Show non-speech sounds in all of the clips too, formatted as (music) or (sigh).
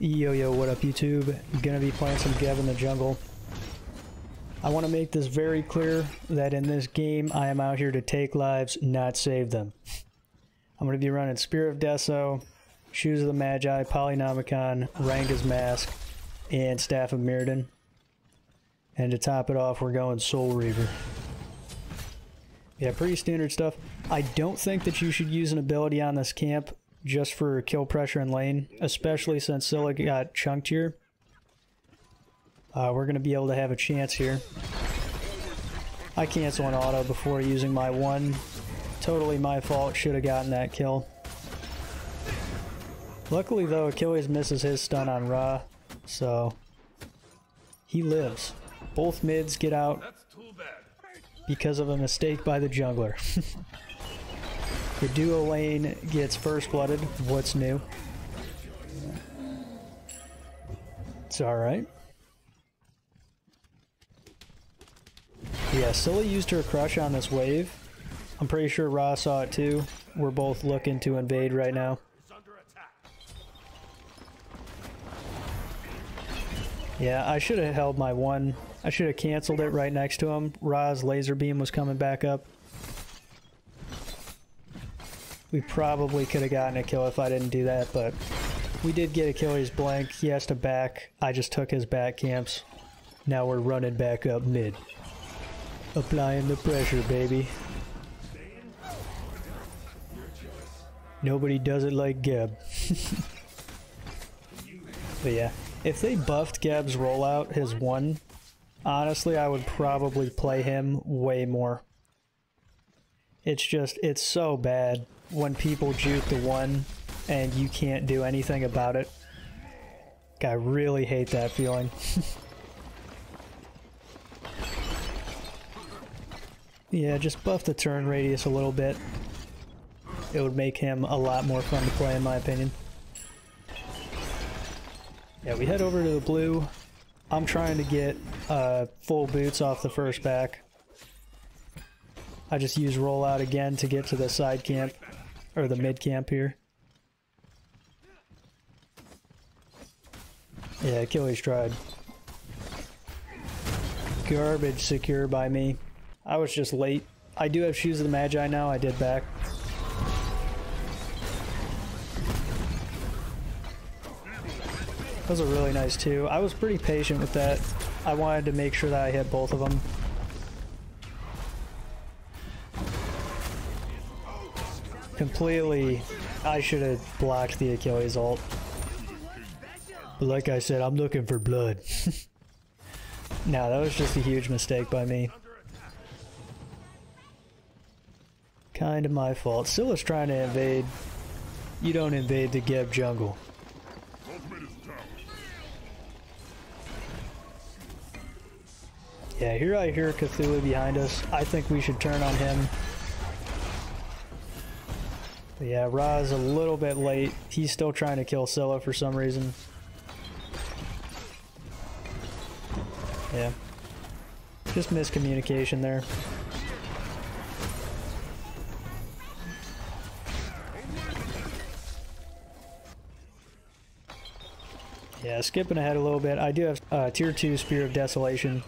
Yo yo, what up YouTube? Gonna be playing some Geb in the jungle. I want to make this very clear that in this game I am out here to take lives, not save them. I'm gonna be running Spear of Deso, Shoes of the Magi, Polynomicon, Rangda's Mask, and Staff of Myrddin. And to top it off, we're going Soul Reaver. Yeah, pretty standard stuff. I don't think that you should use an ability on this camp just for kill pressure in lane, especially since Scylla got chunked here. Uh, we're going to be able to have a chance here. I cancel an auto before using my one. Totally my fault, should have gotten that kill. Luckily though, Achilles misses his stun on Ra, so he lives. Both mids get out because of a mistake by the jungler. (laughs) the duo lane gets first blooded. What's new? It's alright. Yeah, Scylla used her crush on this wave. I'm pretty sure Ra saw it too. We're both looking to invade right now. Yeah, I should have held my one. I should have canceled it right next to him. Ra's laser beam was coming back up. We probably could have gotten a kill if I didn't do that, but we did get Achilles blink. He has to back. I just took his back camps. Now we're running back up mid. Applying the pressure, baby. Nobody does it like Geb. (laughs) but yeah, if they buffed Geb's rollout, his one, honestly, I would probably play him way more. It's just, it's so bad when people juke the one and you can't do anything about it. I really hate that feeling. (laughs) Yeah, just buff the turn radius a little bit. It would make him a lot more fun to play in my opinion. Yeah, we head over to the blue. I'm trying to get uh, full boots off the first back. I just use rollout again to get to the side camp, or the mid camp here. Yeah, Achilles tried. Garbage secure by me. I was just late. I do have Shoes of the Magi now, I did back. Those are really nice too. I was pretty patient with that. I wanted to make sure that I hit both of them. Completely, I should have blocked the Achilles ult. But like I said, I'm looking for blood. (laughs) no, that was just a huge mistake by me. Kind of my fault. Scylla's trying to invade. You don't invade the Geb jungle. Yeah, here I hear Cthulhu behind us. I think we should turn on him. But yeah, Ra's a little bit late. He's still trying to kill Scylla for some reason. Yeah. Just miscommunication there. Yeah, skipping ahead a little bit. I do have uh, tier 2 Spear of Desolation.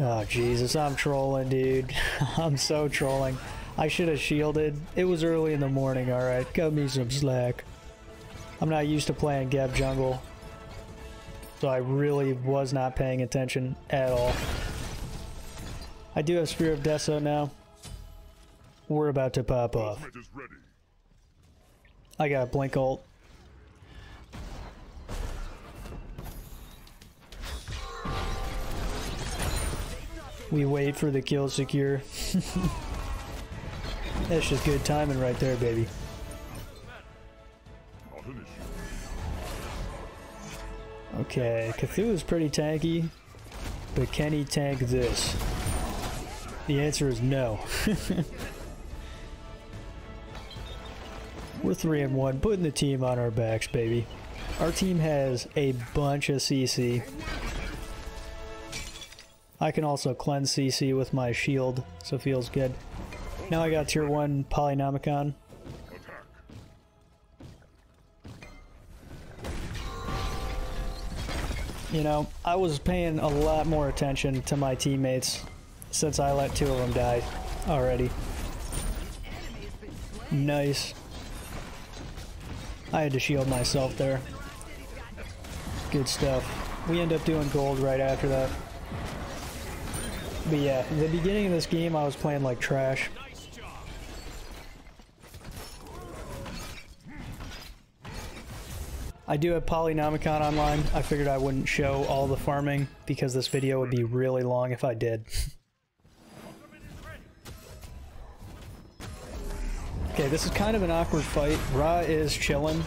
Oh, Jesus, I'm trolling, dude. (laughs) I'm so trolling. I should have shielded. It was early in the morning, alright. Cut me some slack. I'm not used to playing Geb jungle. So I really was not paying attention at all. I do have Spear of Deso now. We're about to pop off. I got a blink ult. We wait for the kill secure. (laughs) That's just good timing right there, baby. Okay, Cthulhu is pretty tanky, but can he tank this? The answer is no. (laughs) We're 3 and 1, putting the team on our backs, baby. Our team has a bunch of CC. I can also cleanse CC with my shield, so it feels good. Now I got tier 1 Polynomicon. You know, I was paying a lot more attention to my teammates since I let two of them die already. Nice. I had to shield myself there. Good stuff. We end up doing gold right after that. But yeah, the beginning of this game I was playing like trash. I do have Polynomicon online. I figured I wouldn't show all the farming because this video would be really long if I did. (laughs) okay, this is kind of an awkward fight. Ra is chilling.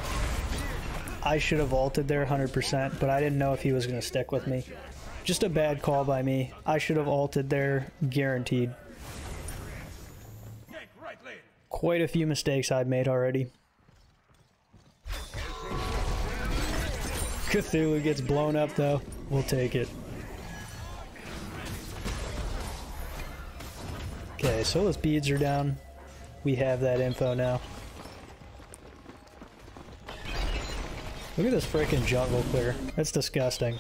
I should have vaulted there 100%, but I didn't know if he was going to stick with me. Just a bad call by me. I should have ulted there, guaranteed. Quite a few mistakes I've made already. Cthulhu gets blown up though. We'll take it. Okay, so those beads are down. We have that info now. Look at this freaking jungle clear. That's disgusting.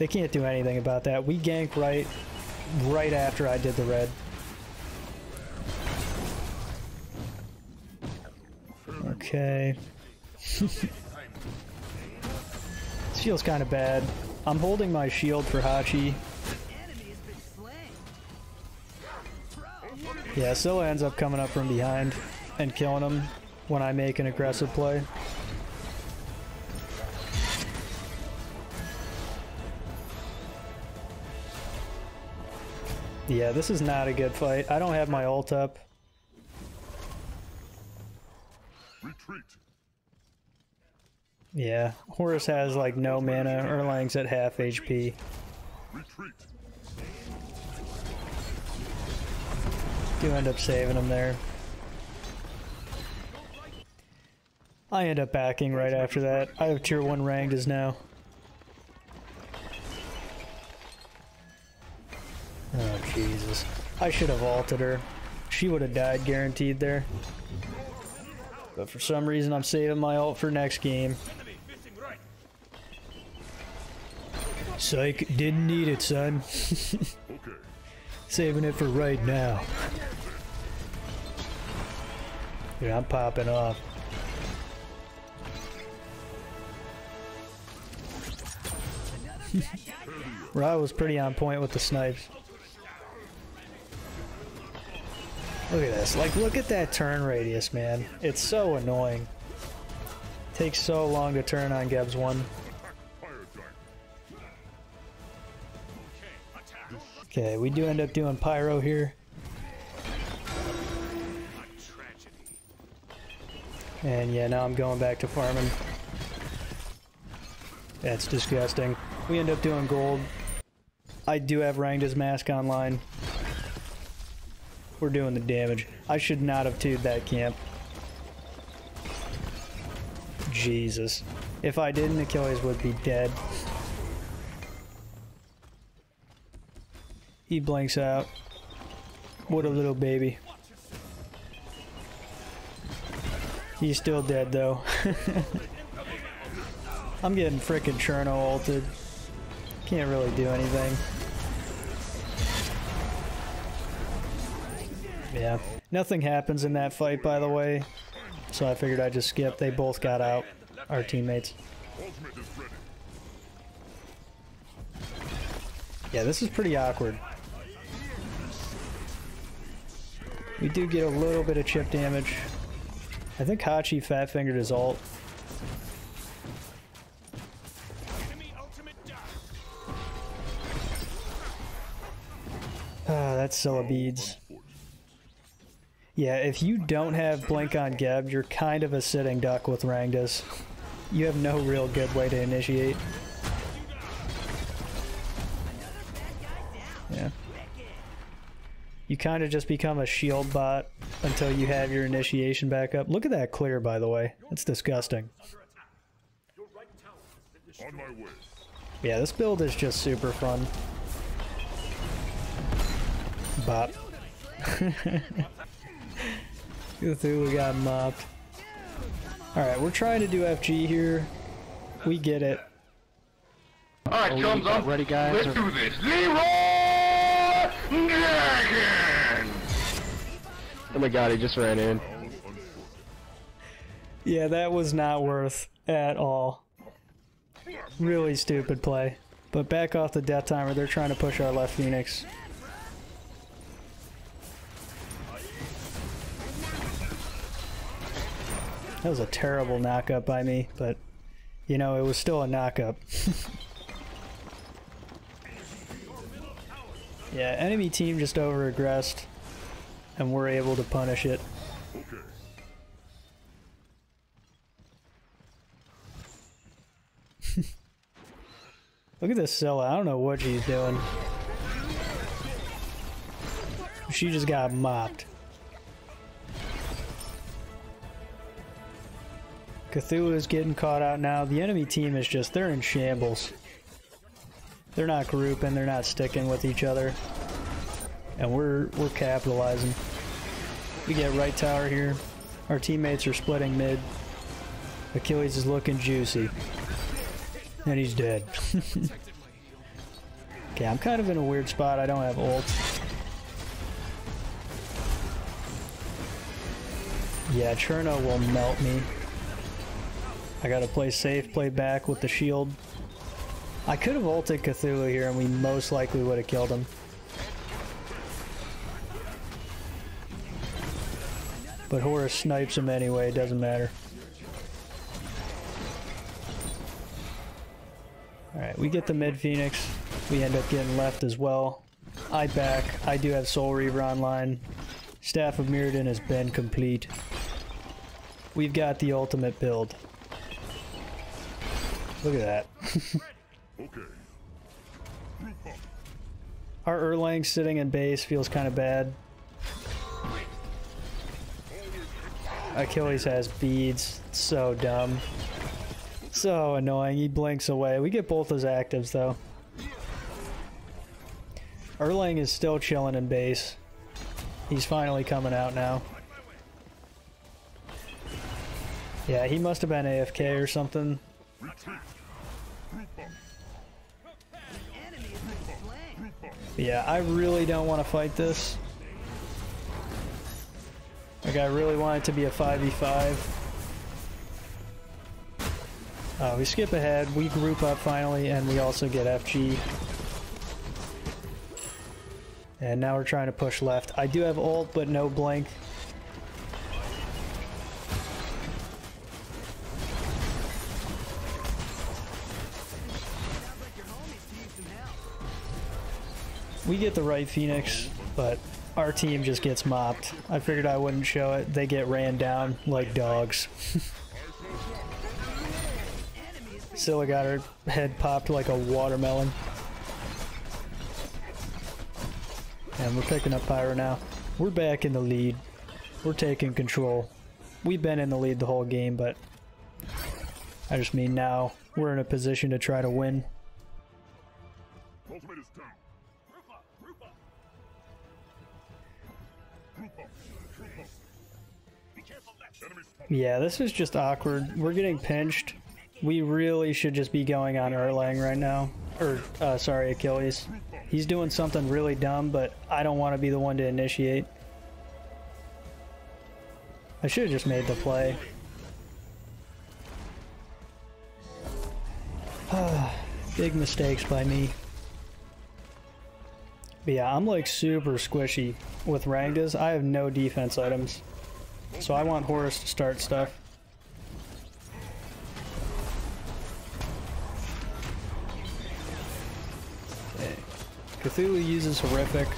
They can't do anything about that. We gank right, right after I did the red. Okay. (laughs) this feels kind of bad. I'm holding my shield for Hachi. Yeah, Scylla ends up coming up from behind and killing him when I make an aggressive play. Yeah, this is not a good fight. I don't have my ult up. Retreat. Yeah, Horus has like no mana, Erlang's at half HP. Retreat. Do end up saving him there. I end up backing right after that. I have tier 1 Rangda's now. I should have ulted her. She would have died guaranteed there. But for some reason, I'm saving my ult for next game. Psych, didn't need it, son. (laughs) Saving it for right now. Yeah, I'm popping off. (laughs) Ra was pretty on point with the snipes. Look at this. Like, look at that turn radius, man. It's so annoying. Takes so long to turn on Geb's one. Okay, we do end up doing pyro here. And yeah, now I'm going back to farming. That's disgusting. We end up doing gold. I do have Rangda's mask online. We're doing the damage. I should not have tubed that camp. Jesus. If I didn't, Achilles would be dead. He blinks out. What a little baby. He's still dead though. (laughs) I'm getting frickin' Cherno ulted. Can't really do anything. Yeah. Nothing happens in that fight by the way. So I figured I'd just skip. They both got out. Our teammates. Yeah, this is pretty awkward. We do get a little bit of chip damage. I think Hachi fat fingered his ult. Ah, that's Scylla beads. Yeah, if you don't have Blink on Geb, you're kind of a sitting duck with Rangdas. You have no real good way to initiate. Yeah. You kind of just become a shield bot until you have your initiation back up. Look at that clear, by the way. That's disgusting. Yeah, this build is just super fun. Bop. (laughs) Cthulhu got mopped. Alright, we're trying to do FG here. We get it. Alright, oh, we thumbs up. ready, guys, Let's or- do this. Leroy Dragon! Oh my god, he just ran in. Yeah, that was not worth at all. Really stupid play. But back off the death timer, they're trying to push our left Phoenix. That was a terrible knockup by me, but you know, it was still a knockup. (laughs) yeah, enemy team just over aggressed, and we're able to punish it. (laughs) Look at this Scylla. I don't know what she's doing. She just got mopped. Cthulhu is getting caught out now. The enemy team is just, they're in shambles. They're not grouping, they're not sticking with each other. And we're, we're capitalizing. We get right tower here. Our teammates are splitting mid. Achilles is looking juicy. And he's dead. (laughs) okay, I'm kind of in a weird spot. I don't have ult. Yeah, Cherno will melt me. I gotta play safe, play back with the shield. I could have ulted Cthulhu here and we most likely would have killed him. But Horus snipes him anyway, it doesn't matter. Alright, we get the mid Phoenix. We end up getting left as well. I back. I do have Soul Reaver online. Staff of Myrddin has been complete. We've got the ultimate build. Look at that. okay. (laughs) Our Erlang sitting in base feels kind of bad. Achilles has beads. So dumb. So annoying. He blinks away. We get both his actives though. Erlang is still chilling in base. He's finally coming out now. Yeah, he must have been AFK or something. Yeah, I really don't want to fight this. Like, I really want it to be a 5v5. Uh, we skip ahead, we group up finally, and we also get FG. And now we're trying to push left. I do have ult, but no blink. We get the right Phoenix, but our team just gets mopped. I figured I wouldn't show it. They get ran down like dogs. (laughs) Scylla got her head popped like a watermelon. And we're picking up Pyro now. We're back in the lead. We're taking control. We've been in the lead the whole game, but I just mean now we're in a position to try to win. Ultimate is down. Yeah, this is just awkward. We're getting pinched. We really should just be going on Erlang right now. Or, uh, sorry, Achilles. He's doing something really dumb, but I don't want to be the one to initiate. I should have just made the play. (sighs) Big mistakes by me. But yeah, I'm like super squishy with Rangdas. I have no defense items. So I want Horus to start stuff. Cthulhu uses Horrific.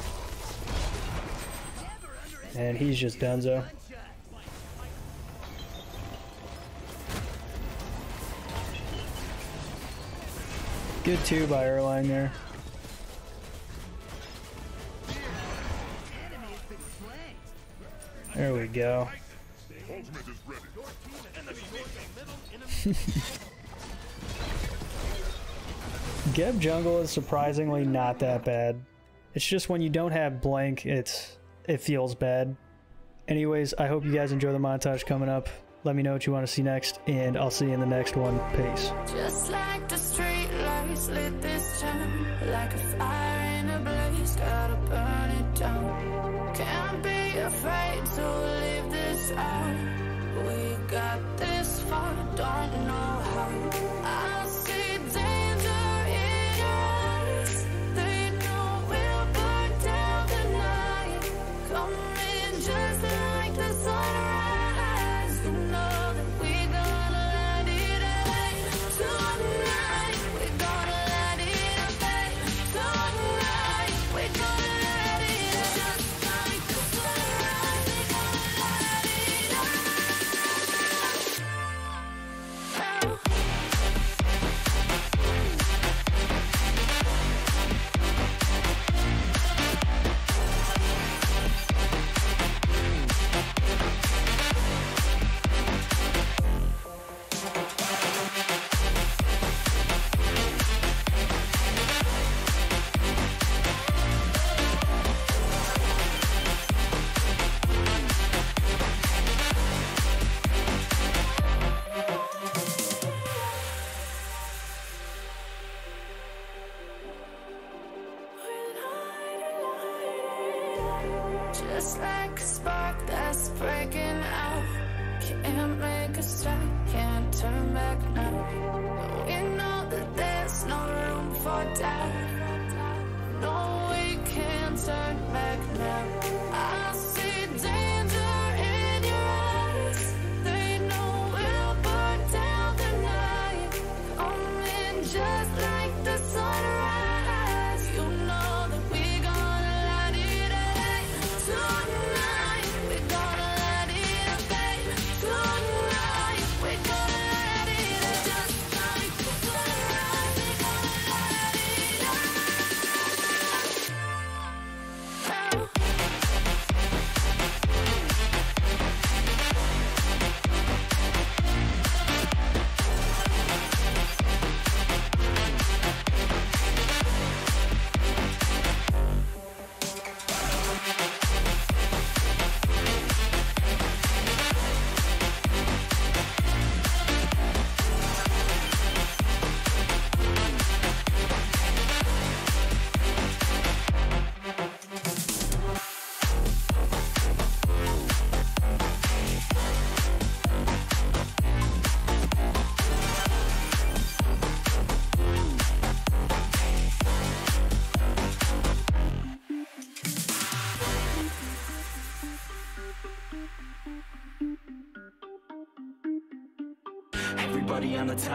And he's just Denzo. Good two by Erlang there. There we go. (laughs) Geb jungle is surprisingly not that bad. It's just when you don't have blink, it's it feels bad. Anyways, I hope you guys enjoy the montage coming up. Let me know what you want to see next, and I'll see you in the next one. Peace. We know that there's no room for doubt.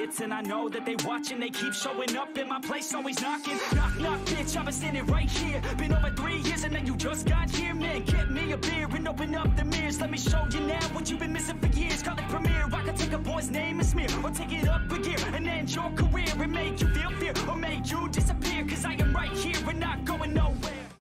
hits and I know that they watching. They keep showing up in my place, always knocking. Knock, knock, bitch, I've been standing right here. Been over three years and then you just got here Man, get me a beer and open up the mirrors. Let me show you now what you've been missing for years. Call it premiere, I can take a boy's name and smear Or take it up a gear and end your career And make you feel fear or make you disappear Cause I am right here and not going nowhere